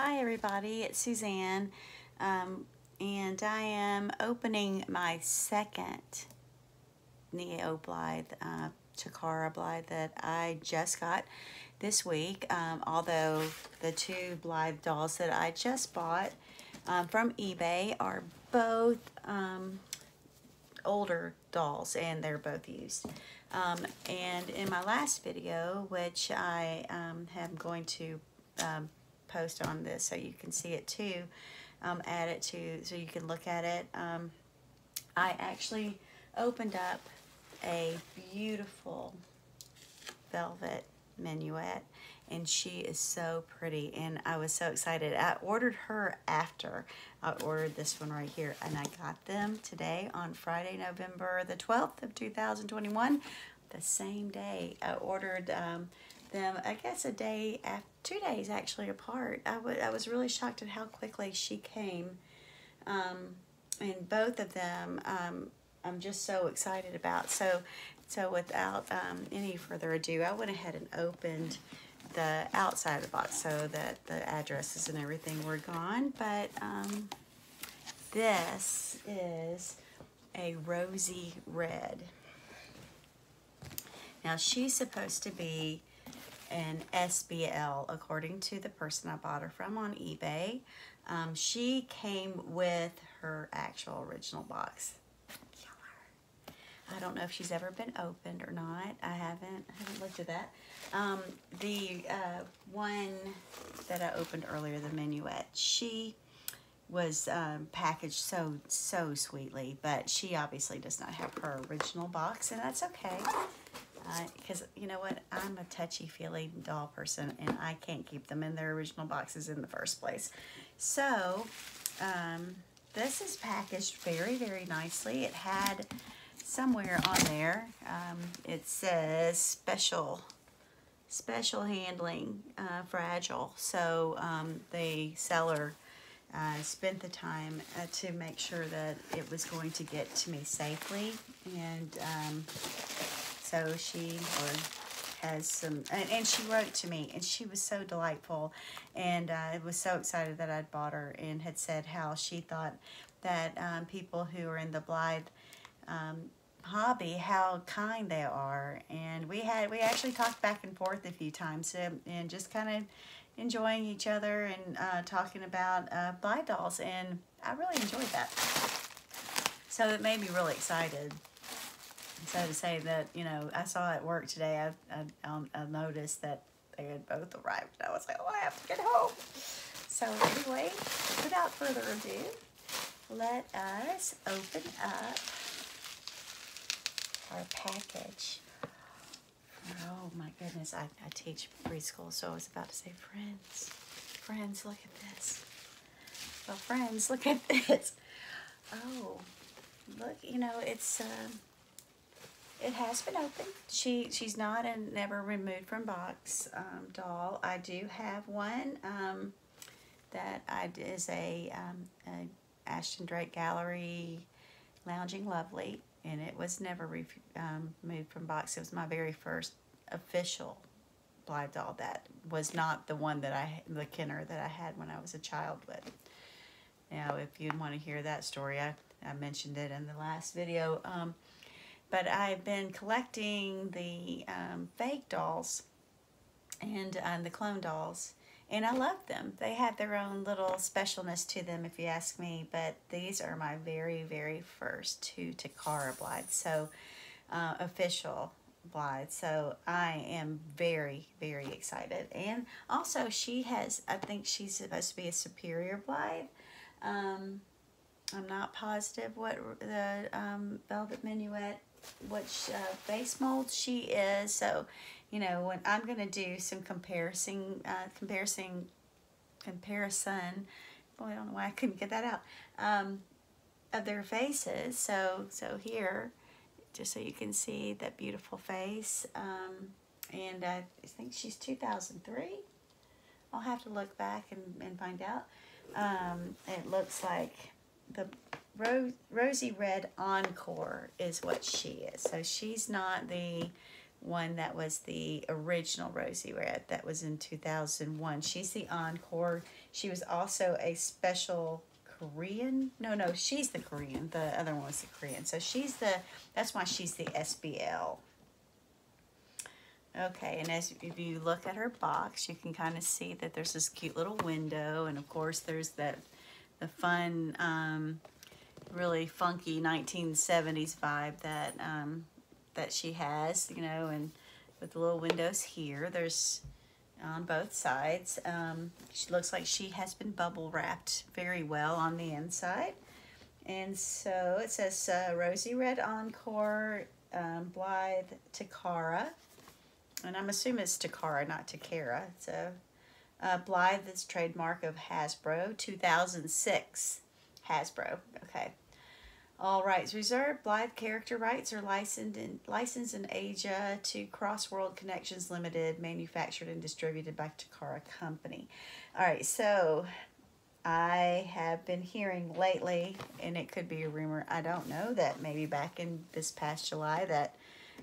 Hi everybody, it's Suzanne um, and I am opening my second Neo Blythe, uh, Takara Blythe that I just got this week. Um, although the two Blythe dolls that I just bought um, from eBay are both um, older dolls and they're both used. Um, and in my last video, which I um, am going to um, post on this so you can see it too, um, add it to so you can look at it. Um, I actually opened up a beautiful velvet minuet and she is so pretty and I was so excited. I ordered her after I ordered this one right here and I got them today on Friday, November the 12th of 2021. The same day I ordered um, them, I guess a day, after, two days actually apart. I, I was really shocked at how quickly she came. Um, and both of them um, I'm just so excited about. So, so without um, any further ado, I went ahead and opened the outside of the box so that the addresses and everything were gone. But um, this is a Rosie Red. Now she's supposed to be an SBL according to the person I bought her from on eBay. Um, she came with her actual original box. I don't know if she's ever been opened or not. I haven't. I haven't looked at that. Um, the uh, one that I opened earlier, the Minuet, she was um, packaged so, so sweetly, but she obviously does not have her original box, and that's okay. Because, you know what, I'm a touchy-feely doll person, and I can't keep them in their original boxes in the first place. So, um, this is packaged very, very nicely. It had somewhere on there, um, it says special special handling, uh, fragile. So um, the seller uh, spent the time uh, to make sure that it was going to get to me safely. And um, so she has some, and, and, she wrote to me, and she was so delightful. And I uh, was so excited that I'd bought her and had said how she thought that um, people who are in the Blythe um, hobby how kind they are. And we had we actually talked back and forth a few times and, and just kind of enjoying each other and uh, talking about uh, Blythe dolls and I really enjoyed that. So it made me really excited so to say that you know I saw at work today I, I, um, I noticed that they had both arrived And I was like oh I have to get home so anyway without further ado let us open up our package. Oh my goodness, I, I teach preschool, so I was about to say, friends, friends, look at this. Well, friends, look at this. Oh, look, you know, it's, um, it has been opened. She, she's not a never removed from box um, doll. I do have one um, that I, is a, um, a Ashton Drake Gallery Lounging Lovely and it was never um, moved from box. It was my very first official Blythe doll that was not the one that I, the Kenner that I had when I was a child. But now, if you want to hear that story, I, I mentioned it in the last video. Um, but I've been collecting the um, fake dolls and uh, the clone dolls and I love them. They have their own little specialness to them, if you ask me, but these are my very, very first two Takara Blythe, so uh, official Blythe, so I am very, very excited. And also, she has, I think she's supposed to be a superior Blythe. Um, I'm not positive what the um, Velvet Minuet, which uh, base mold she is, so you know, when I'm going to do some comparison, uh, comparison, comparison, boy, I don't know why I couldn't get that out, um, of their faces. So, so here, just so you can see that beautiful face. Um, and I think she's 2003. I'll have to look back and, and find out. Um, it looks like the Ro Rosie Red Encore is what she is. So she's not the one that was the original Rosie Red that was in 2001. She's the encore. She was also a special Korean. No, no, she's the Korean. The other one was the Korean. So she's the, that's why she's the SBL. Okay, and as if you look at her box, you can kind of see that there's this cute little window, and of course there's that the fun, um, really funky 1970s vibe that um, that she has, you know, and with the little windows here, there's on both sides. Um, she looks like she has been bubble wrapped very well on the inside. And so it says uh, Rosie Red Encore um, Blythe Takara and I'm assuming it's Takara, not Takara. A, a Blythe is trademark of Hasbro, 2006. Hasbro, okay. All rights reserved. Blythe character rights are licensed in, licensed in Asia to Crossworld Connections Limited, manufactured and distributed by Takara Company. All right, so I have been hearing lately, and it could be a rumor, I don't know, that maybe back in this past July that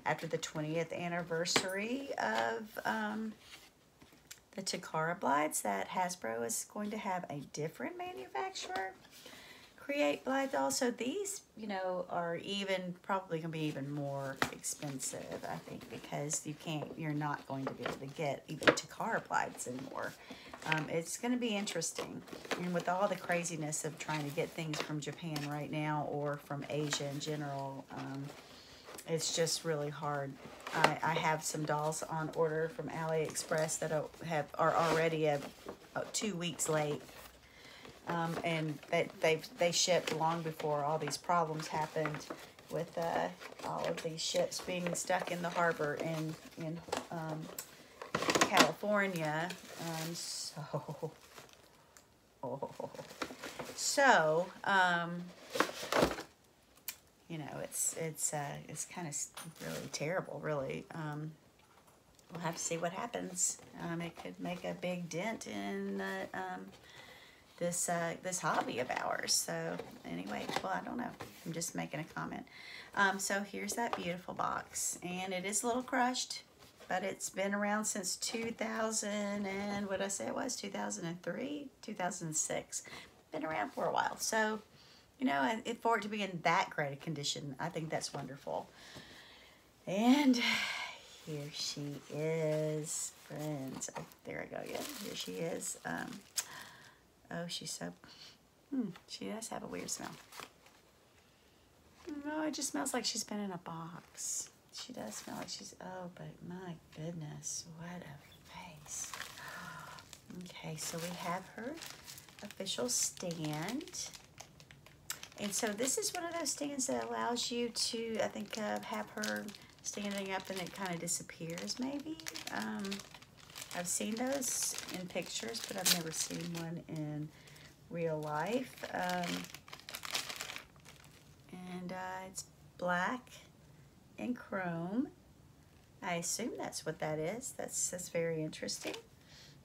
after the 20th anniversary of um, the Takara Blythes that Hasbro is going to have a different manufacturer create Blythe dolls. So these, you know, are even probably going to be even more expensive, I think, because you can't, you're not going to be able to get even Takara Blythes anymore. Um, it's going to be interesting. And with all the craziness of trying to get things from Japan right now or from Asia in general, um, it's just really hard. I, I have some dolls on order from AliExpress that have are already a, a two weeks late. Um, and that they they shipped long before all these problems happened with uh, all of these ships being stuck in the harbor in in um, California. Um, so, oh, so um, you know, it's it's uh, it's kind of really terrible, really. Um, we'll have to see what happens. Um, it could make a big dent in uh, um, this uh, this hobby of ours. So anyway, well, I don't know. I'm just making a comment. Um, so here's that beautiful box, and it is a little crushed, but it's been around since 2000 and what I say it was 2003, 2006. Been around for a while, so you know, and for it to be in that great a condition, I think that's wonderful. And here she is, friends. Oh, there I go. Yeah, here she is. Um, oh, she's so. Hmm, she does have a weird smell. No, it just smells like she's been in a box. She does smell like she's. Oh, but my goodness, what a face. Okay, so we have her official stand. And so this is one of those stands that allows you to, I think, uh, have her standing up and it kind of disappears maybe. Um, I've seen those in pictures, but I've never seen one in real life. Um, and uh, it's black and chrome. I assume that's what that is. That's, that's very interesting.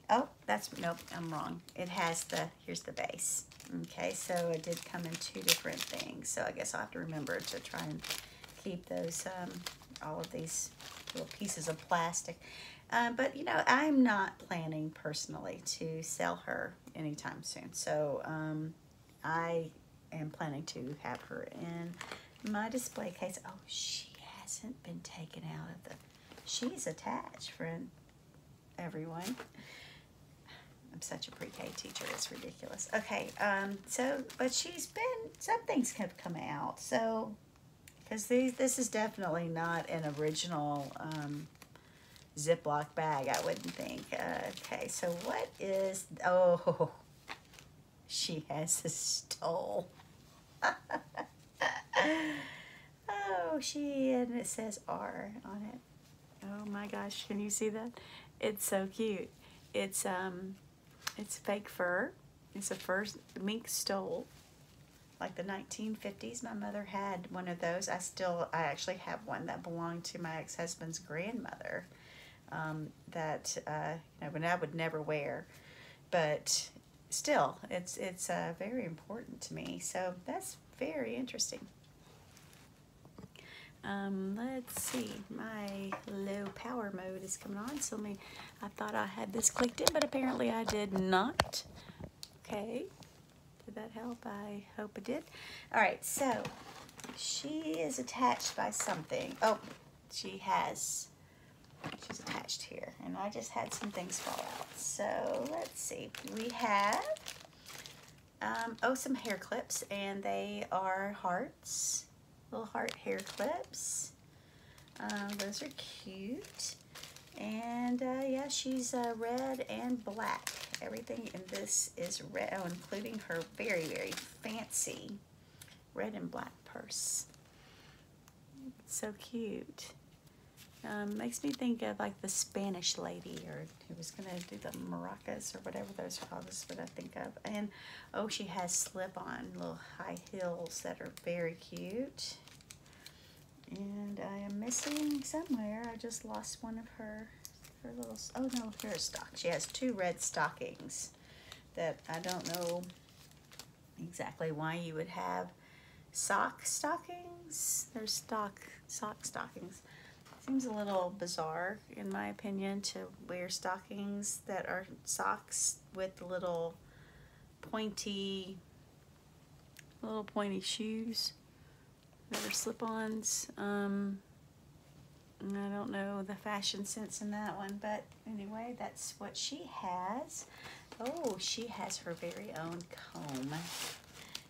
Oh, that's, nope, I'm wrong. It has the, here's the base. Okay, so it did come in two different things. So I guess I'll have to remember to try and keep those, um, all of these little pieces of plastic. Uh, but, you know, I'm not planning personally to sell her anytime soon. So um, I am planning to have her in my display case. Oh, she hasn't been taken out of the... She's attached, friend, everyone. I'm such a pre-K teacher. It's ridiculous. Okay, um, so, but she's been, some things have come out. So, because this is definitely not an original um, Ziploc bag, I wouldn't think. Okay, so what is, oh, she has a stole. oh, she, and it says R on it. Oh my gosh, can you see that? It's so cute. It's, um, it's fake fur. It's a fur mink stole. Like the 1950s, my mother had one of those. I still, I actually have one that belonged to my ex-husband's grandmother um, that, uh, you know, I would never wear. But still, it's, it's uh, very important to me. So that's very interesting. Um, let's see, my low power mode is coming on. So let me, I thought I had this clicked in, but apparently I did not. Okay, did that help? I hope it did. All right, so she is attached by something. Oh, she has, she's attached here. And I just had some things fall out. So let's see, we have, um, oh, some hair clips and they are hearts little heart hair clips. Um, those are cute. And uh, yeah, she's uh, red and black. Everything in this is red, oh, including her very, very fancy red and black purse. so cute. Um, makes me think of like the Spanish lady or who was going to do the maracas or whatever those are called. What I think of. And oh, she has slip-on little high heels that are very cute. And I am missing somewhere. I just lost one of her, her little, oh no, here's stock. She has two red stockings that I don't know exactly why you would have sock stockings. There's stock, sock stockings. Seems a little bizarre, in my opinion, to wear stockings that are socks with little pointy, little pointy shoes that are slip-ons. Um, I don't know the fashion sense in that one, but anyway, that's what she has. Oh, she has her very own comb,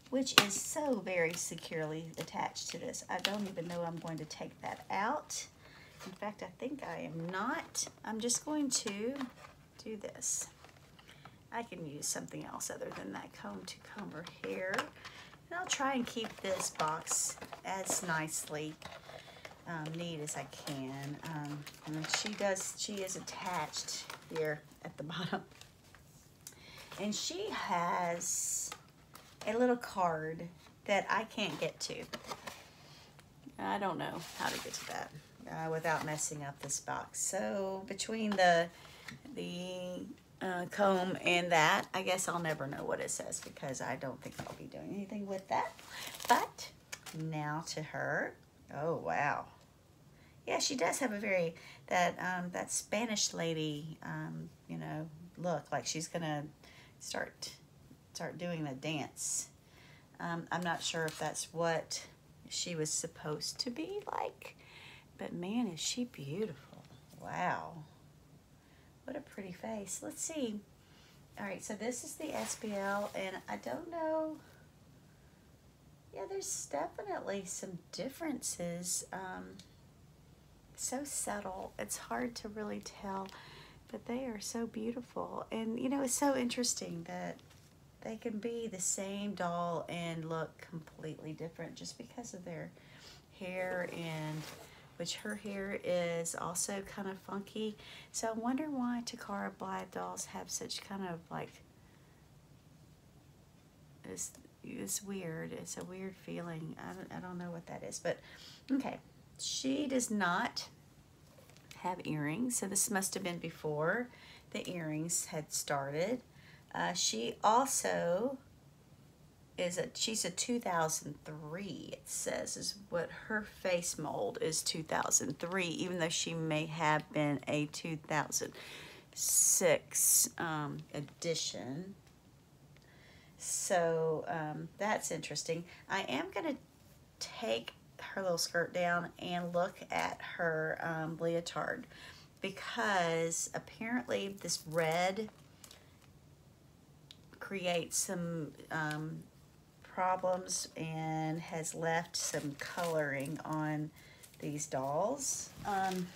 which is so very securely attached to this. I don't even know I'm going to take that out. In fact, I think I am not. I'm just going to do this. I can use something else other than that comb to comb her hair. And I'll try and keep this box as nicely um, neat as I can. Um, and she does, she is attached here at the bottom. And she has a little card that I can't get to. I don't know how to get to that uh, without messing up this box. So between the the uh, comb and that, I guess I'll never know what it says because I don't think I'll be doing anything with that. But now to her. Oh, wow. Yeah, she does have a very, that, um, that Spanish lady, um, you know, look like she's going to start, start doing the dance. Um, I'm not sure if that's what she was supposed to be like. But man, is she beautiful. Wow. What a pretty face. Let's see. All right, so this is the SBL, and I don't know. Yeah, there's definitely some differences. Um, so subtle. It's hard to really tell, but they are so beautiful. And, you know, it's so interesting that they can be the same doll and look completely different just because of their hair and which her hair is also kind of funky. So I wonder why Takara Blythe dolls have such kind of like, it's, it's weird. It's a weird feeling. I don't, I don't know what that is, but okay. She does not have earrings, so this must have been before the earrings had started. Uh, she also is a she's a 2003 it says is what her face mold is 2003 even though she may have been a 2006 um, edition. So um, that's interesting. I am gonna take her little skirt down and look at her um, leotard because apparently this red creates some um, problems and has left some coloring on these dolls. Um,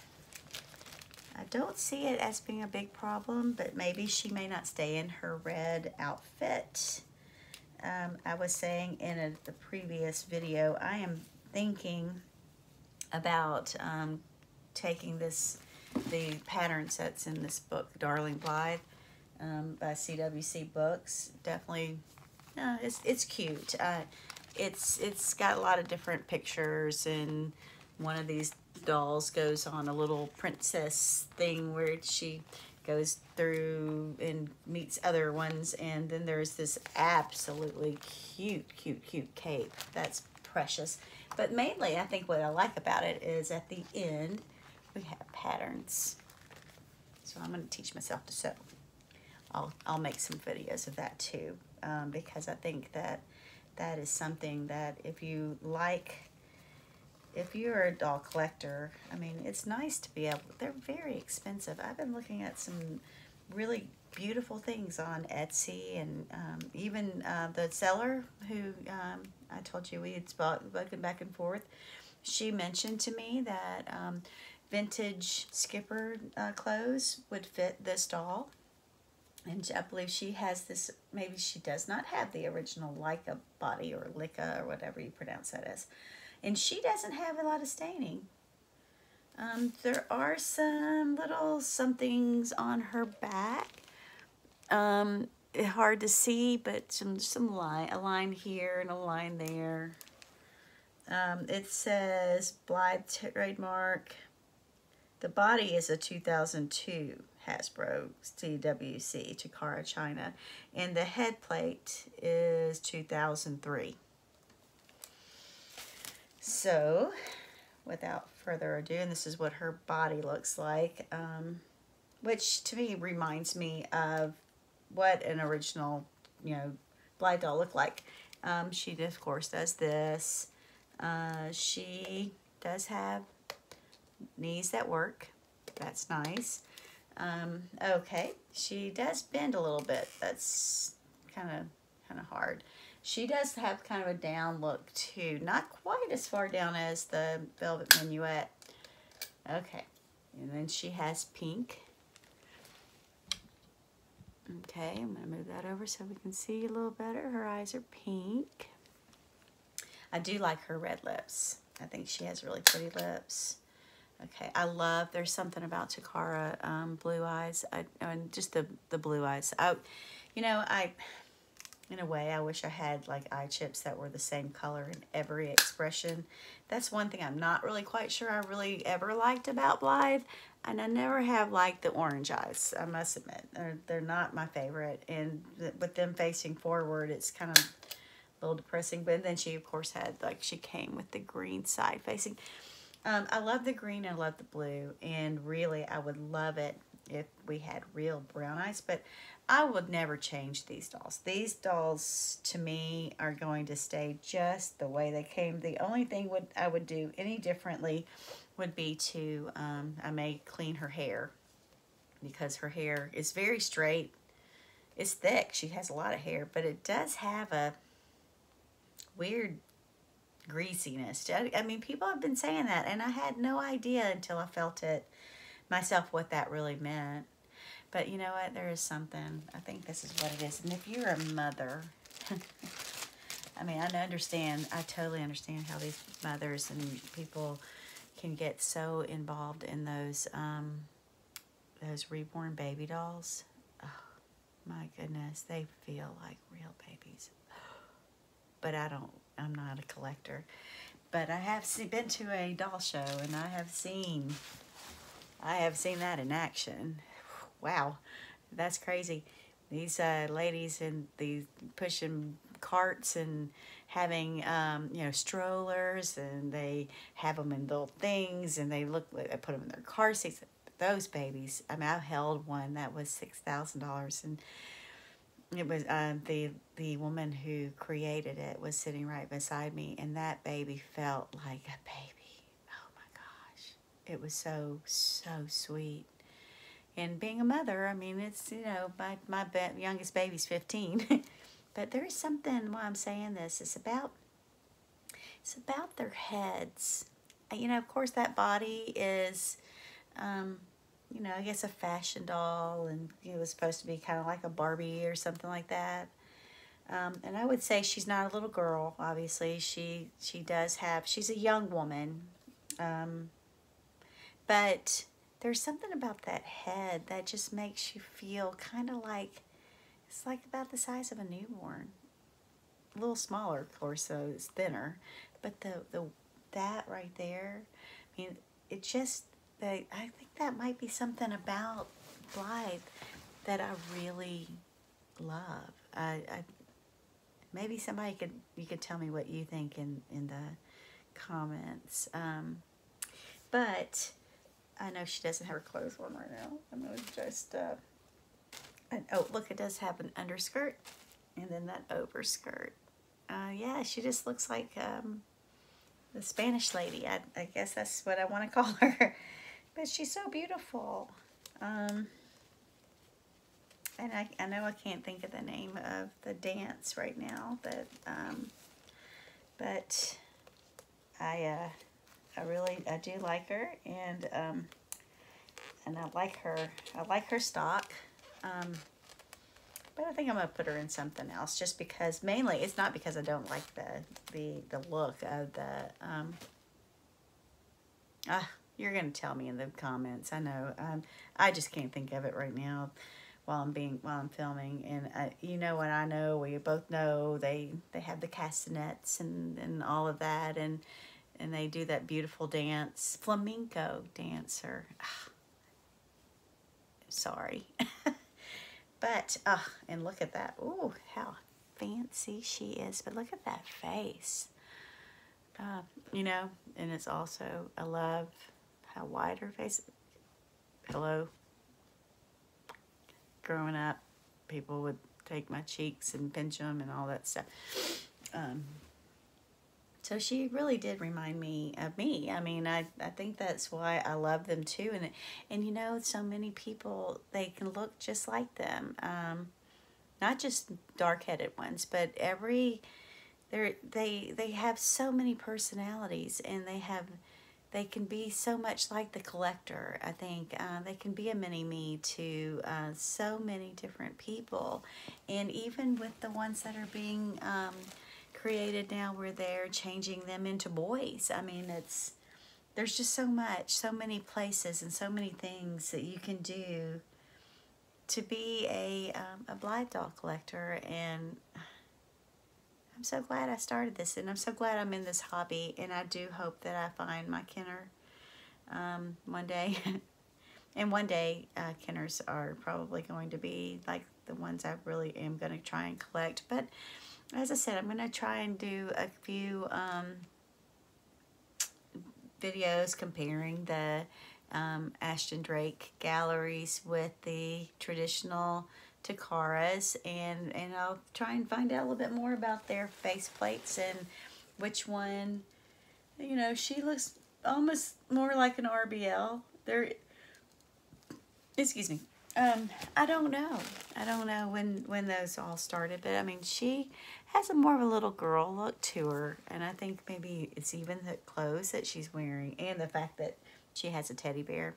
I don't see it as being a big problem, but maybe she may not stay in her red outfit. Um, I was saying in a, the previous video, I am thinking about um, taking this, the pattern sets in this book, Darling Blythe, um, by CWC Books. Definitely no, it's it's cute. Uh, it's it's got a lot of different pictures, and one of these dolls goes on a little princess thing where she goes through and meets other ones, and then there's this absolutely cute, cute, cute cape. That's precious. But mainly, I think what I like about it is at the end, we have patterns. So I'm going to teach myself to sew. I'll, I'll make some videos of that too um, because I think that that is something that if you like, if you're a doll collector, I mean, it's nice to be able, they're very expensive. I've been looking at some really beautiful things on Etsy and um, even uh, the seller who um, I told you we had spoken back and forth, she mentioned to me that um, vintage skipper uh, clothes would fit this doll. And I believe she has this, maybe she does not have the original Licca body or Licca or whatever you pronounce that as. And she doesn't have a lot of staining. Um, there are some little somethings on her back. Um, hard to see, but some, some line, a line here and a line there. Um, it says Blythe trademark. The body is a 2002 Hasbro CWC Takara China, and the head plate is 2003. So, without further ado, and this is what her body looks like, um, which to me reminds me of what an original, you know, Blythe doll looked like. Um, she, of course, does this. Uh, she does have knees that work. That's nice. Um, okay, she does bend a little bit. That's kind of kind of hard. She does have kind of a down look too. Not quite as far down as the Velvet Minuet. Okay, and then she has pink. Okay, I'm to move that over so we can see a little better. Her eyes are pink. I do like her red lips. I think she has really pretty lips. Okay, I love, there's something about Takara um, blue eyes, I, and just the, the blue eyes. I, you know, I, in a way, I wish I had like eye chips that were the same color in every expression. That's one thing I'm not really quite sure I really ever liked about Blythe. And I never have liked the orange eyes, I must admit. They're, they're not my favorite. And with them facing forward, it's kind of a little depressing. But then she, of course, had, like, she came with the green side facing. Um, I love the green, and I love the blue, and really I would love it if we had real brown eyes, but I would never change these dolls. These dolls, to me, are going to stay just the way they came. The only thing would I would do any differently would be to, um, I may clean her hair because her hair is very straight. It's thick. She has a lot of hair, but it does have a weird greasiness. I mean, people have been saying that, and I had no idea until I felt it myself what that really meant. But you know what? There is something. I think this is what it is. And if you're a mother, I mean, I understand. I totally understand how these mothers and people can get so involved in those um, those reborn baby dolls. Oh, my goodness, they feel like real babies. But I don't I'm not a collector. But I have see, been to a doll show and I have seen, I have seen that in action. Wow, that's crazy. These uh, ladies and these pushing carts and having um, you know strollers and they have them in little things and they look they put them in their car seats. Those babies. I mean, I held one that was six thousand dollars and it was uh, the the woman who created it was sitting right beside me and that baby felt like a baby. Oh my gosh. It was so so sweet. And being a mother i mean it's you know my my youngest baby's 15 but there is something why i'm saying this it's about it's about their heads. You know of course that body is um, you know, I guess a fashion doll, and it was supposed to be kind of like a Barbie or something like that. Um, and I would say she's not a little girl. Obviously, she she does have. She's a young woman, um, but there's something about that head that just makes you feel kind of like it's like about the size of a newborn. A little smaller, of course, so it's thinner. But the the that right there, I mean, it just I think that might be something about Blythe that I really love. I, I maybe somebody could you could tell me what you think in in the comments. Um, but I know she doesn't have her clothes on right now. I'm gonna just uh, and, oh look, it does have an underskirt and then that overskirt. Uh, yeah, she just looks like um, the Spanish lady. I, I guess that's what I want to call her. But she's so beautiful. Um, and I, I know I can't think of the name of the dance right now, but um, but I uh, I really I do like her, and um, and I like her I like her stock. Um, but I think I'm gonna put her in something else, just because mainly it's not because I don't like the the the look of the um. Ah, you're gonna tell me in the comments. I know. Um, I just can't think of it right now while I'm being while I'm filming. And I, you know what I know, we both know they they have the castanets and and all of that, and and they do that beautiful dance, flamenco dancer. Sorry, but uh, and look at that. Ooh, how fancy she is! But look at that face. Uh, you know, and it's also I love how wide her face. Hello, growing up, people would take my cheeks and pinch them and all that stuff. Um, so she really did remind me of me. I mean, I, I think that's why I love them too. And and you know, so many people they can look just like them. Um, not just dark headed ones, but every they they they have so many personalities and they have they can be so much like the collector. I think uh, they can be a mini me to uh, so many different people, and even with the ones that are being um, created now, where they're changing them into boys. I mean, it's there's just so much, so many places, and so many things that you can do to be a um, a Blythe doll collector and I'm so glad I started this and I'm so glad I'm in this hobby and I do hope that I find my Kenner um, one day. and one day uh, Kenners are probably going to be like the ones I really am going to try and collect. But as I said, I'm going to try and do a few um, videos comparing the um, Ashton Drake galleries with the traditional Takara's and, and I'll try and find out a little bit more about their face plates and which one, you know, she looks almost more like an RBL. There, excuse me. Um, I don't know. I don't know when, when those all started, but I mean, she has a more of a little girl look to her, and I think maybe it's even the clothes that she's wearing and the fact that she has a teddy bear.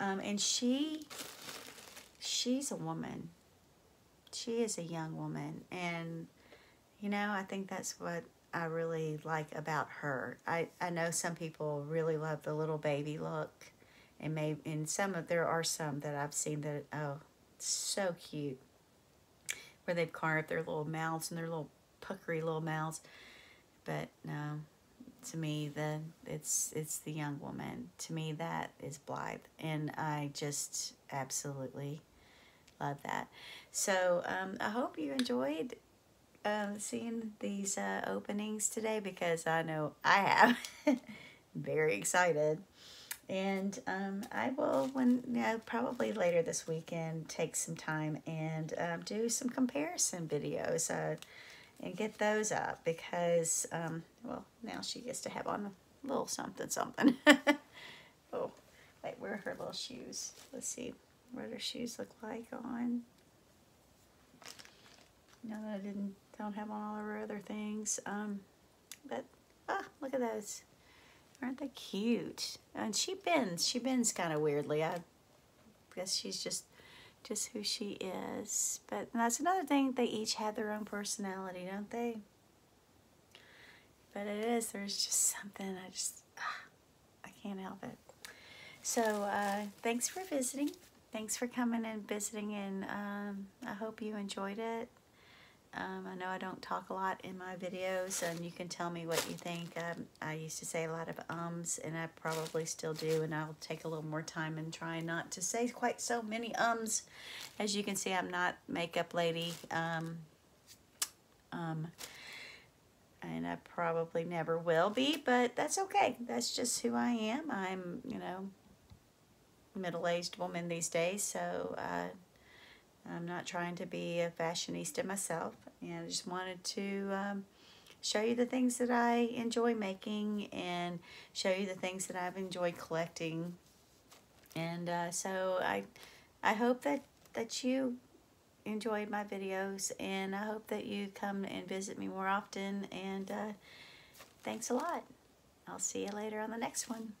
Um, and she she's a woman. She is a young woman. And, you know, I think that's what I really like about her. I, I know some people really love the little baby look. And maybe in some of there are some that I've seen that oh so cute. Where they've carved their little mouths and their little puckery little mouths. But no, to me the it's it's the young woman. To me that is Blythe. And I just absolutely love that. So um, I hope you enjoyed uh, seeing these uh, openings today because I know I have. Very excited. And um, I will, when you know, probably later this weekend, take some time and um, do some comparison videos uh, and get those up because, um, well, now she gets to have on a little something something. oh, wait, where are her little shoes? Let's see what her shoes look like on. Now that I didn't don't have on all of her other things. Um, but ah, look at those. Aren't they cute? And she bends. She bends kind of weirdly. I guess she's just just who she is. But that's another thing. They each have their own personality, don't they? But it is. There's just something. I just ah, I can't help it. So uh, thanks for visiting thanks for coming and visiting and um, I hope you enjoyed it. Um, I know I don't talk a lot in my videos and you can tell me what you think. Um, I used to say a lot of ums and I probably still do and I'll take a little more time and try not to say quite so many ums. As you can see I'm not makeup lady. Um, Um, and I probably never will be, but that's okay. That's just who I am. I'm, you know, middle-aged woman these days, so uh, I'm not trying to be a fashionista myself, and I just wanted to um, show you the things that I enjoy making and show you the things that I've enjoyed collecting. And uh, so I, I hope that that you enjoyed my videos, and I hope that you come and visit me more often. And uh, thanks a lot. I'll see you later on the next one.